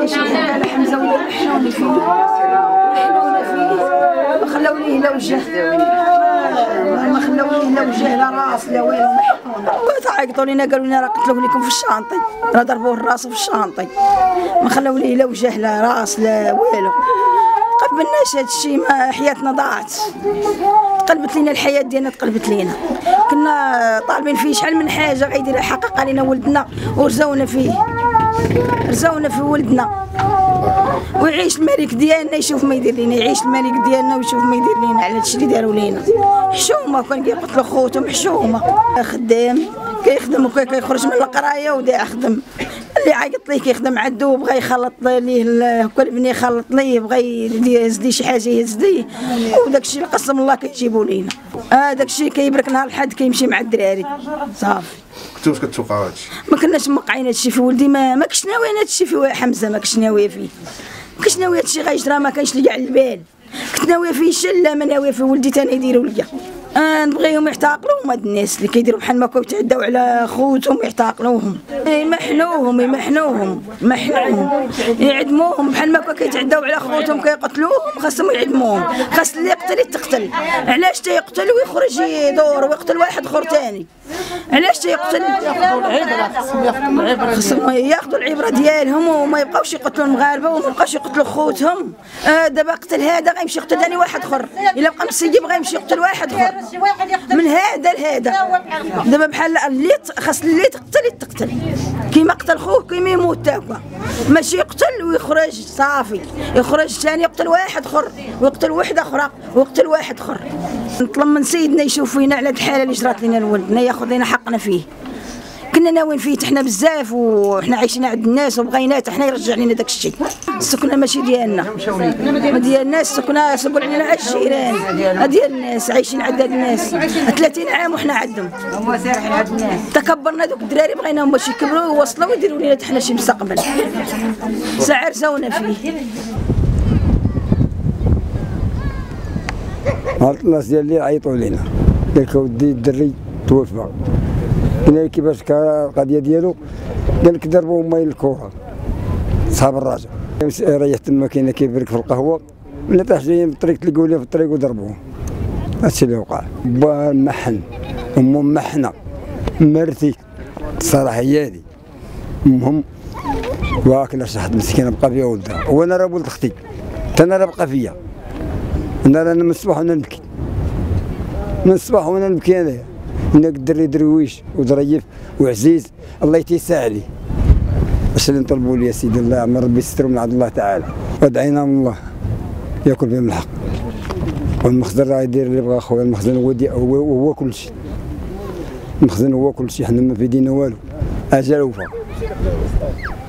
حمزة ولا محنوني فيه محنونه فيه ما خلاو ليه لا وجه ما لا وجه لا راس لا والو تعيطوا لينا قالوا لنا راه قتلوه لكم في الشانطي. راه ضربوه الراس في الشانطي. ما خلاو ليه لا وجه لا راس لا والو قبلناش هذا الشيء ما حياتنا ضاعت. تقلبت لينا الحياة ديالنا تقلبت لينا. كنا طالبين فيه شحال من حاجة غيدير يحقق علينا ولدنا ورزونا فيه. رزونا في ولدنا. ويعيش الملك ديالنا يشوف ما يدير لينا يعيش الملك ديالنا ويشوف ما يدير لينا على هادشي اللي داروا لينا. حشومة كان كيقتلوا خوتهم حشومة. خدام كيخدم وكيخرج من القراية ودا يخدم. اللي عيط ليه كيخدم عندو بغى يخلط ليه كل بني يخلط ليه بغى يهز ليه شي حاجة يهز ليه وداك الشيء اللي قسم الله كيجيبوا لينا. هذاك الشيء كيبرك نهار الحد كيمشي مع الدراري. صافي. كنتو واش كتوقعوا هادشي ما كناش موقعين هادشي في ولدي. ما ما كنتش ناويين هادشي في حمزة ما كنتش ناويه فيه. ما كنتش ناويه هادشي غيجرى ما كانش لي كاع البال. كنت ناوية فيه شلة ما ناوية في ولدي تاني يديروا ليا. آه نبغيهم يعتقلوهم هاد الناس اللي كيديروا بحال ما كانوا يتعداو على خوتهم يعتقلوهم. يمحنوهم يمحنوهم يمحنوهم. يعدموهم بحال ما كيتعداو على خوتهم كيقتلوهم خاصهم يعدموهم. خاص اللي يقتل يتقتل. علاش تيقتل ويخرج يدور ويقتل واحد آخر ثاني؟ علاش تيقتل؟ خصهم ياخذوا العبرة ديالهم وما يبقاوش يقتلوا المغاربة وما يبقاوش يقتلوا خوتهم. آه دابا قتل هذا غيمشي يقتل ثاني واحد آخر. إلا بقى مسيب غيمشي يقتل واحد آخر. من هذا لهذا. دابا بحال اللي خاص اللي تقتل يتقتل كيما قتل خوه كيما يموت تاكوا ماشي يقتل ويخرج صافي. يخرج ثاني يقتل واحد آخر. ويقتل وحدة أخرى ويقتل واحد آخر. نطلب من سيدنا يشوف فينا على الحالة اللي جرات لنا لولدنا ياخذ لنا حقنا فيه. كنا ناويين فيه. حنا بزاف وحنا عايشين عند الناس وبغيناه حنا يرجع لنا داك الشيء. السكنة ماشي ديالنا. ما ديالنا السكنة سكن علينا على الجيران ديال الناس عايشين عند هاد الناس. 30 عام وحنا عندهم. هما سارحين عند الناس. تكبرنا دوك الدراري بغيناهم باش يكبروا ويوصلوا ويديروا لنا حنا شي مستقبل. ساعه رزونا فيه. نهار الناس ديال الليل عيطوا لينا. قال لك ودي الدري توفى. له كيفاش القضية ديالو؟ قال لك ضربوا ماي الكره صحاب الراجل. ريحت الماكينة كيبرك في القهوة. ولا طاح جايين بالطريق تلقوا ليه في الطريق وضربوه. هادشي اللي وقع. با محن. امه محنة. مرتي الصراحه هي هادي امهم واكله شحط مسكينه بقى فيها ولدها. وأنا راه ولد أختي. أنا راه بقى فيا. انا رانا من الصباح وأنا نبكي. من الصباح وأنا نبكي انايا هناك الدري درويش وظريف وعزيز الله يتيسع عليه اش اللي نطلبوا لي سيدي الله يعمر ربي يستر من عند الله تعالى. ودعينا من الله يأكل بهم الحق. والمخزن راه يدير اللي بغا خويا المخزن هو هو, هو كل شيء. المخزن هو كل شيء حنا ما في دينا والو. أجل وفا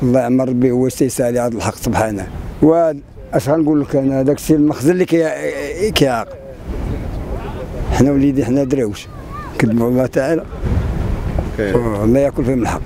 الله يعمر ربي هو يستيسع عليه هذا الحق سبحانه. و أش غنقول لك أنا؟ داك الشيء المخزن اللي كي كيعاق حنا وليدي حنا دراوش كذبوا الله تعالى أوكي. ما يأكل فيهم الحق.